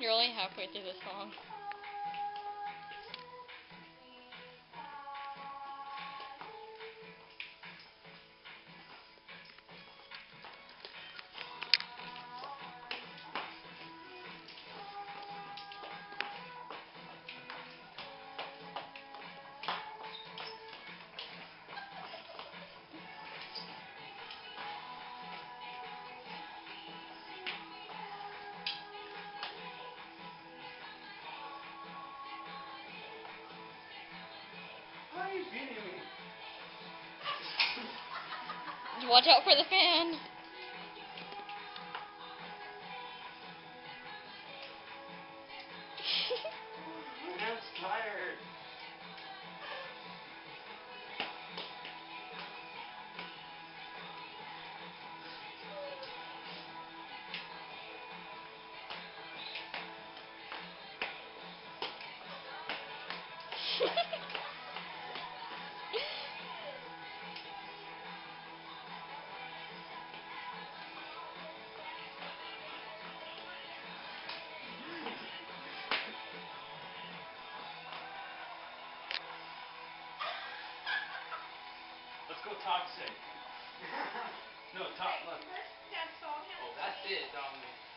You're only halfway through the song. Watch out for the fan. Tired. Let's go toxic. No, top left. Oh, that's it, Dominic.